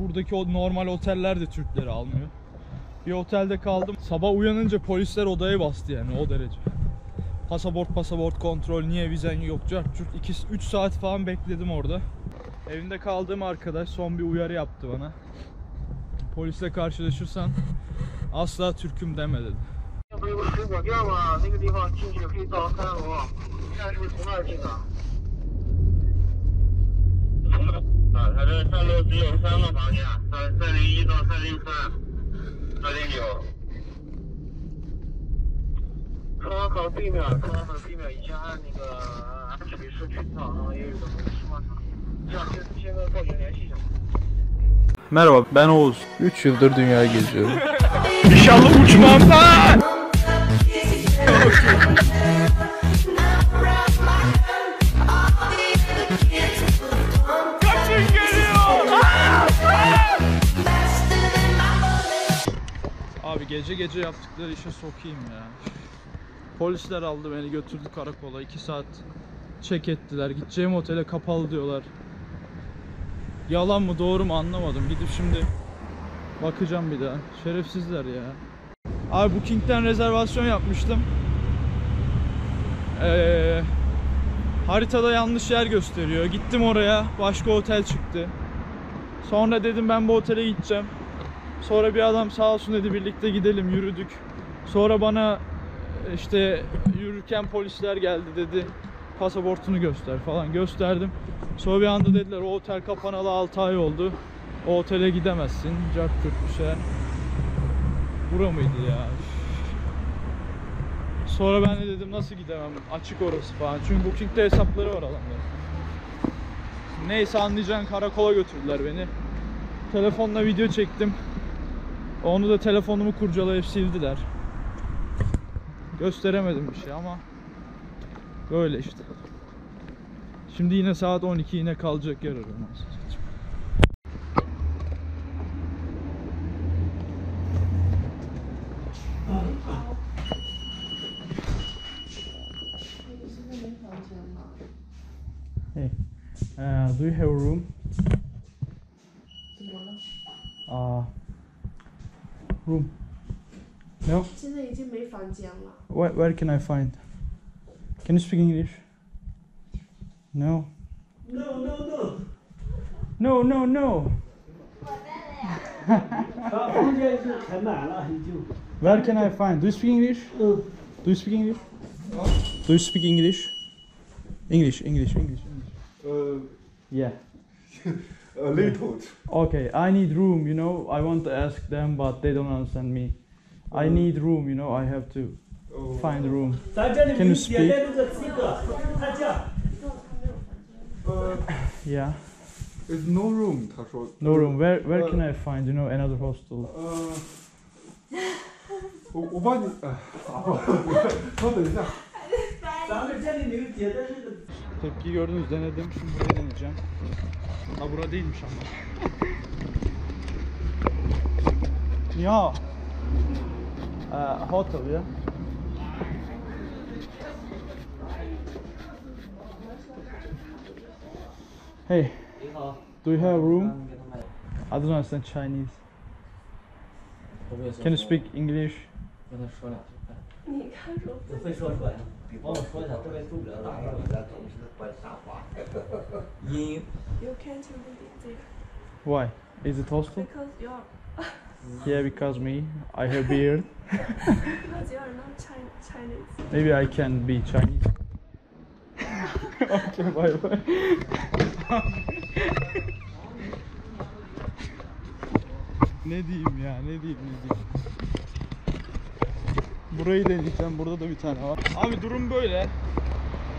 buradaki o normal oteller de Türkleri almıyor. Bir otelde kaldım. Sabah uyanınca polisler odaya bastı yani o derece. Pasaport pasaport kontrol niye vizen yok cart curt 2 3 saat falan bekledim orada. Evinde kaldığım arkadaş son bir uyarı yaptı bana. Polisle karşılaşırsan asla Türk'üm deme dedi. 那不有个水果店吗？那个地方进去可以到三楼，你看是不是从那儿进的？啊，他这三楼只有三个房间，三三零一到三零三，三零九。双廊口对面，双廊口对面以前还有那个安水社区场，然后也有个石化厂。这样先先跟报警联系一下。 Merhaba ben Oğuz. 3 yıldır dünya geziyorum. İnşallah uçmam lan. Gece gece yaptıkları işe sokayım ya. Polisler aldı beni götürdü karakola 2 saat çek ettiler. Gideceğim otele kapalı diyorlar. Yalan mı doğru mu anlamadım. Gidip şimdi bakacağım bir daha. Şerefsizler ya. Abi Booking'den rezervasyon yapmıştım. Ee, haritada yanlış yer gösteriyor. Gittim oraya. Başka otel çıktı. Sonra dedim ben bu otele gideceğim. Sonra bir adam sağ olsun dedi birlikte gidelim yürüdük. Sonra bana işte yürürken polisler geldi dedi. Pasaportunu göster falan gösterdim. Sonra bir anda dediler o otel kapanalı 6 ay oldu. O otele gidemezsin. Cart bir şey. Bura mıydı ya? Sonra ben de dedim nasıl gidemem açık orası falan. Çünkü Booking'de hesapları var adamların. Neyse anlayacağın karakola götürdüler beni. Telefonla video çektim. Onu da telefonumu kurcalayıp sildiler. Gösteremedim bir şey ama böyle işte. Şimdi yine saat 12 yine kalacak yer arıyorum. Hey, uh, do you have room? room? No? 现在已经没房间了。 Where, where can I find? Can you speak English? No. No, no, no。 No, no, no. 啊，房间是全满了，已经。 Where can I find? Do you speak English? 嗯， Do you speak English? Do you speak English? English, English, English. Uh, Yeah. a little. Okay, I need room, you know. I want to ask them, but they don't understand me. I need room, you know. I have to Oh. find room. 咱这里 Can you 没写在这个资格，他这样。 Uh, Yeah. there's no room，他说。 No room. Where where can I find, you know, another hostel? 呃，我我帮你，哎，稍等一下。咱们这里没有写在这个。 Tepki gördünüz denedim. Şimdi burayı deneyeceğim. Ha bura değilmiş ama. Ya. Uh, hotel ya. Hey, 你好， do you have a 嗯 room? I don't understand Chinese. 我没有说 Can you 错 speak English? 跟他说两句快，你看着我会说出来。 比方我说一下，这位住不了大院，咱总是关啥话？音 ，You can't read it Why? Is it hostel? because you are Yeah, because me. I have beard. because you are not Chi- Chinese. Maybe I can be Chinese. okay, bye bye. ne diyeyim ya, ne diyeyim, ne diyeyim. Burayı deneyeceğim, burada da bir tane var. Abi durum böyle.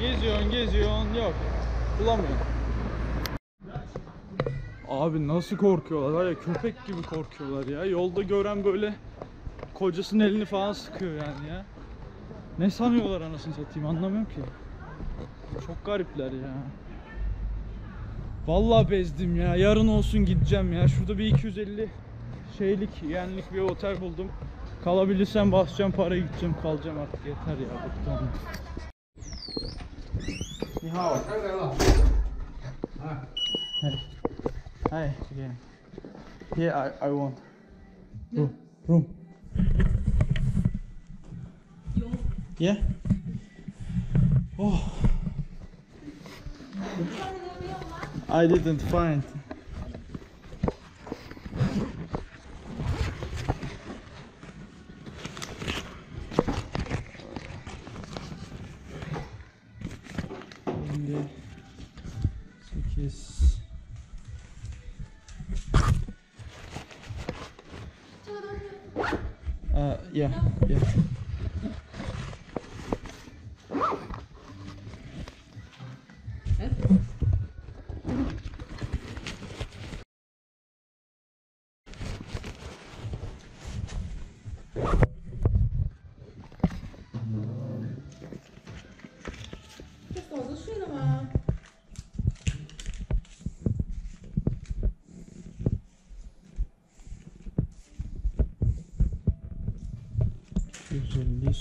Geziyorsun, geziyorsun, yok. Bulamıyorsun. Abi nasıl korkuyorlar var ya köpek gibi korkuyorlar ya. Yolda gören böyle kocasının elini falan sıkıyor yani ya. Ne sanıyorlar anasını satayım anlamıyorum ki. Çok garipler ya. Vallahi bezdim ya. Yarın olsun gideceğim ya. Şurada bir 250 şeylik yenlik bir otel buldum. Kalabilirsem basacağım parayı gideceğim kalacağım artık yeter ya bıktım. Ni hao. Hey. Hey. Yeah. Here I I want. Room. Room. Yeah. Oh. I didn't find. 呀。哎。这嫂子睡了吗？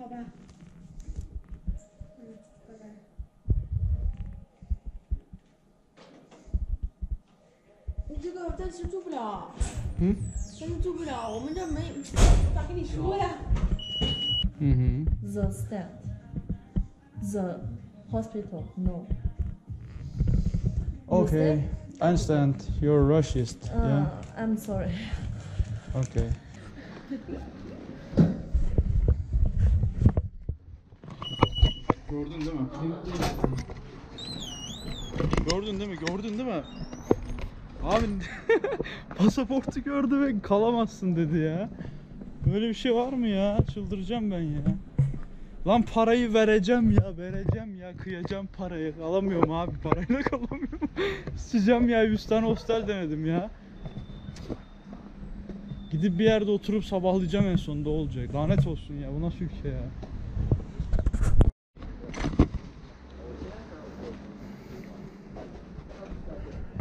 好吧。嗯，拜拜。你这个暂时住不了。嗯？暂时住不了，我们这没咋跟你说呀？ Hı hı. The stand. The hospital. No. Okay. I understand. You're Russian. Uh, Yeah. I'm sorry. Okay. Gördün değil mi? Gördün değil mi? Gördün değil mi? Abi pasaportu gördü ve kalamazsın dedi ya. Böyle bir şey var mı ya? Çıldıracağım ben ya. Lan parayı vereceğim ya, vereceğim ya, kıyacağım parayı. Alamıyorum abi, parayla kalamıyorum. Sıcağım ya, 100 tane hostel denedim ya. Gidip bir yerde oturup sabahlayacağım en sonunda olacak. Lanet olsun ya, bu nasıl ülke ya?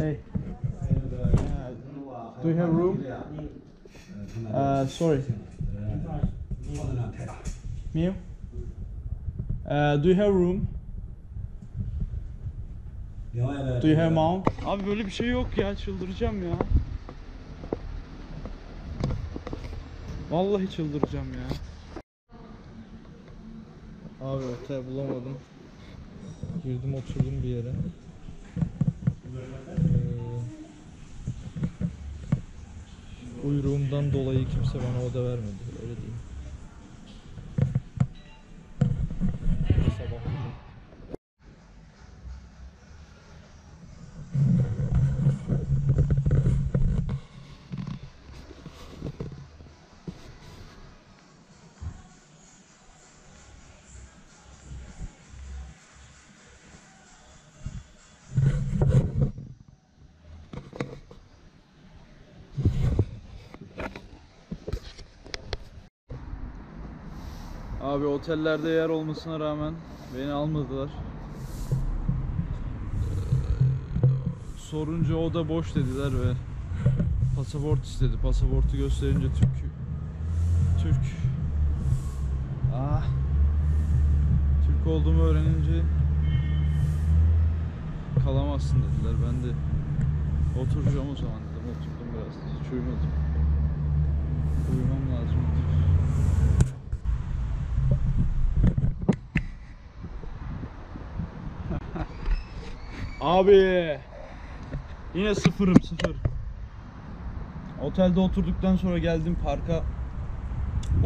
Hey. Do you have room? Uh, sorry. Mew? Uh, do you have room? Do you have mount? Abi böyle bir şey yok ya çıldıracağım ya. Vallahi çıldıracağım ya. Abi otel bulamadım. Girdim oturdum bir yere. Ee, uyruğumdan dolayı kimse bana oda vermedi. Abi otellerde yer olmasına rağmen beni almadılar. Ee, Sorunca oda boş dediler ve pasaport istedi. Pasaportu gösterince Türk Türk Ah Türk olduğumu öğrenince kalamazsın dediler. Ben de oturacağım o zaman dedim. Oturdum biraz. Hiç uyumadım. Uyumam lazım. Abi yine sıfırım sıfır. Otelde oturduktan sonra geldim parka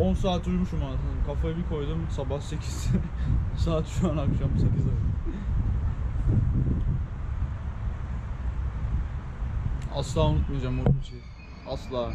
10 saat uyumuşum aslında. Kafayı bir koydum sabah 8. saat şu an akşam 8 oldu. Asla unutmayacağım o şeyi. Asla.